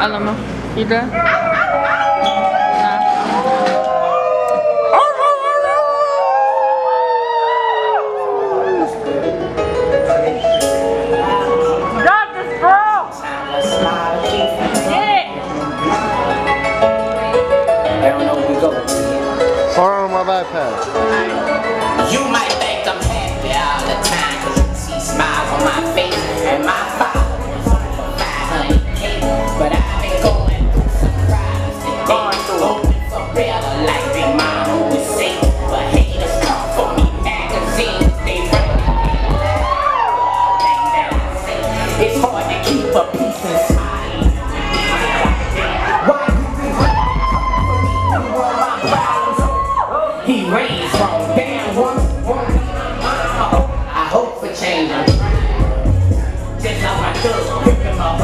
Alama. İyi de. He raised from damn one, one. I hope for change. Just how I could pick him up.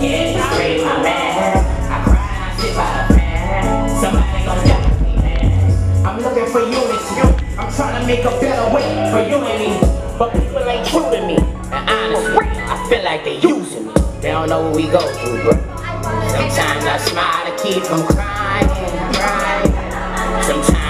Yeah, I raised my man. I cried, I shit by the man. Somebody gonna die me, man. I'm looking for unity. I'm trying to make a better way for you and me. But people ain't true to me. And honestly, I feel like they using me. They don't know what we go through, bro. Sometimes I smile to keep from crying. crying. Sometimes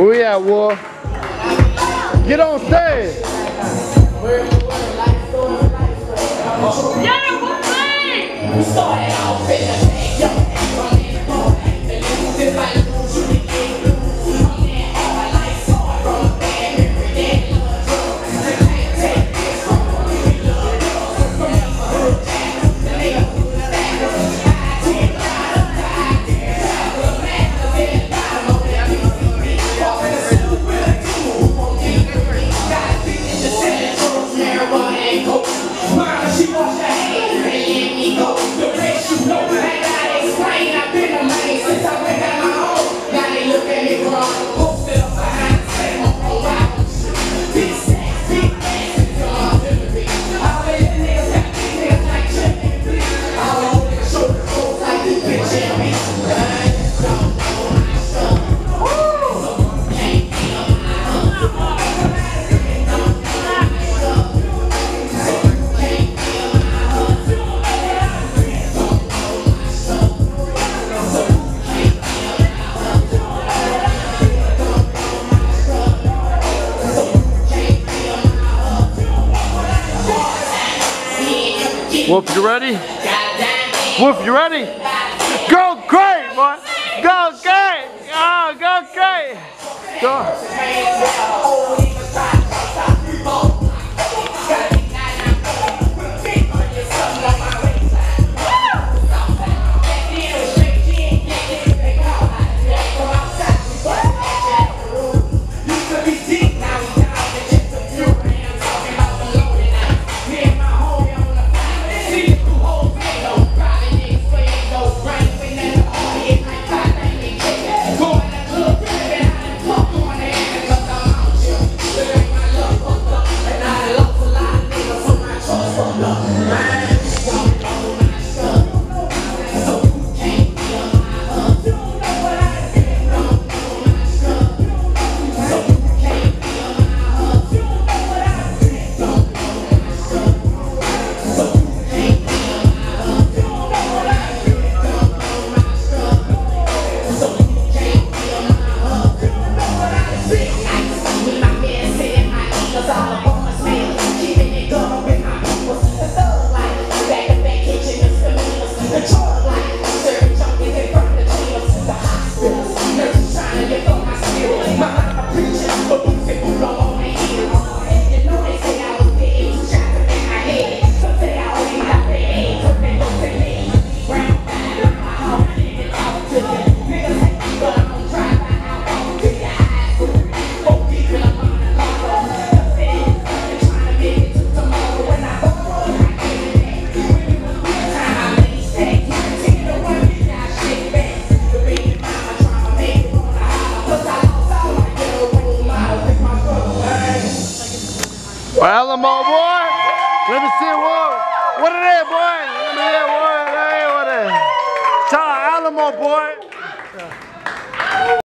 Where we at, War? Get on stage. Yeah, what's up? Wolf, you ready? Wolf, you ready? Go great, boy! Go great! Oh, go great! Go. Alimoe boy. Let me see what. What it is, boy? Let me hear what.